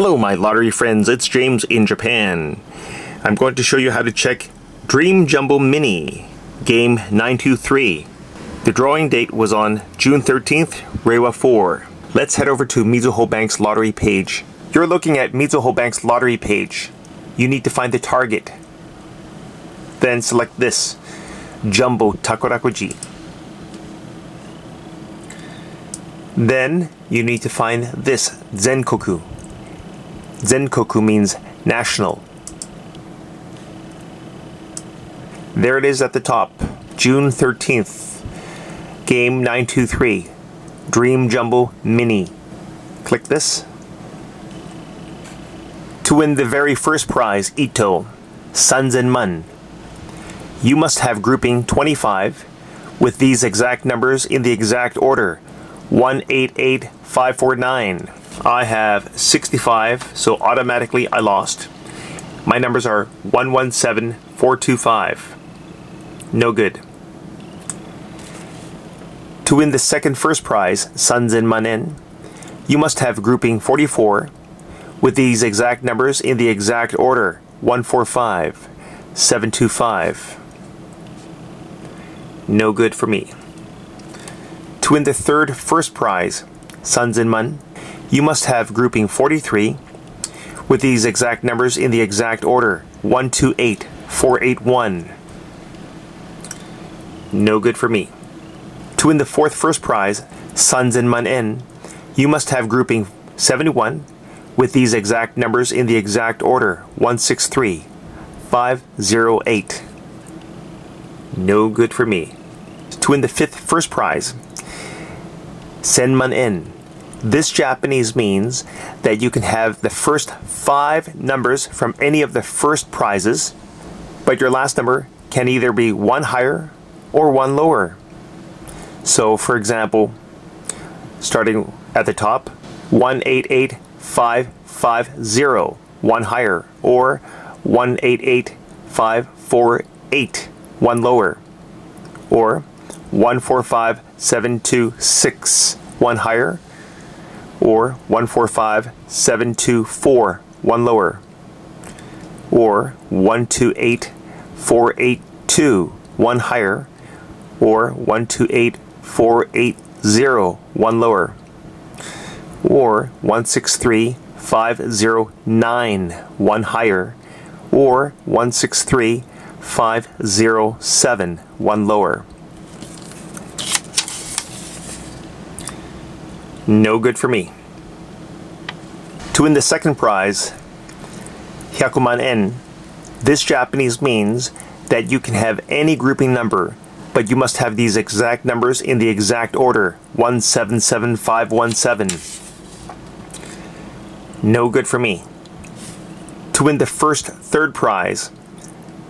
Hello my lottery friends, it's James in Japan. I'm going to show you how to check Dream Jumbo Mini, game 923. The drawing date was on June 13th, Reiwa 4. Let's head over to Mizuho Bank's lottery page. You're looking at Mizuho Bank's lottery page. You need to find the target. Then select this, Jumbo Takarakuji. Then you need to find this Zenkoku. Zenkoku means national. There it is at the top. June 13th. Game 923. Dream Jumbo Mini. Click this. To win the very first prize, Ito, Sanzenman, you must have grouping 25 with these exact numbers in the exact order 188549. I have 65, so automatically I lost. My numbers are 117425. No good. To win the second first prize, Sanzen Manen, you must have grouping 44 with these exact numbers in the exact order 145, 725. No good for me. To win the third first prize, Sanzen Man, you must have grouping 43 with these exact numbers in the exact order 128, 481. No good for me. To win the fourth first prize, Sanzen Man En, you must have grouping 71 with these exact numbers in the exact order 163, 508. No good for me. To win the fifth first prize, Senman En, this Japanese means that you can have the first five numbers from any of the first prizes, but your last number can either be one higher or one lower. So, for example, starting at the top, 188550, one higher, or 188548, one lower, or 145726, one higher, or 145724, one lower, or 128482, one higher, or 128480, one lower, or 163509, one higher, or 163507, one lower. No good for me. To win the second prize, Hyakuman En, this Japanese means that you can have any grouping number, but you must have these exact numbers in the exact order 177517. No good for me. To win the first third prize,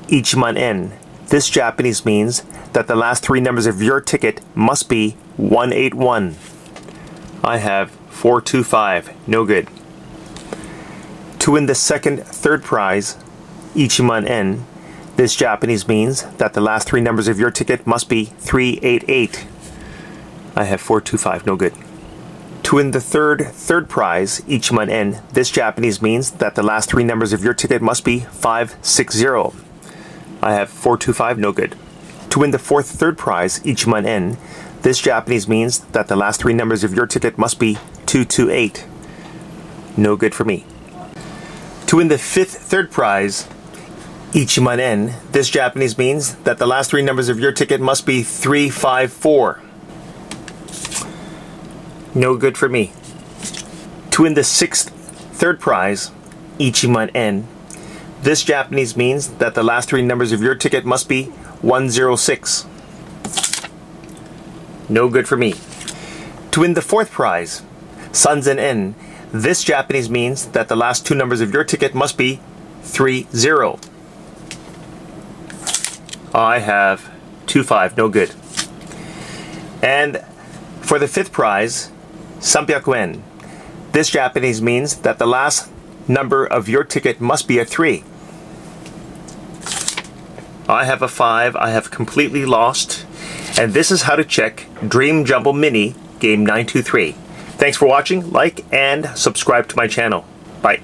Ichiman En, this Japanese means that the last three numbers of your ticket must be 181. I have 425, no good. To win the second third prize, Ichiman En, this Japanese means that the last three numbers of your ticket must be 388. I have 425, no good. To win the third third prize, Ichiman En, this Japanese means that the last three numbers of your ticket must be 560. I have 425, no good. To win the fourth third prize, Ichiman En, this Japanese means that the last three numbers of your ticket must be 228. No good for me. To win the fifth third prize, Ichiman En, this Japanese means that the last three numbers of your ticket must be 354. No good for me. To win the sixth third prize, Ichiman En, this Japanese means that the last three numbers of your ticket must be 106. No good for me. To win the fourth prize, Sanzen En, this Japanese means that the last two numbers of your ticket must be 30. I have 25, no good. And for the fifth prize, Sampyaku this Japanese means that the last number of your ticket must be a 3. I have a 5, I have completely lost and this is how to check Dream Jumbo Mini Game 923. Thanks for watching, like, and subscribe to my channel. Bye.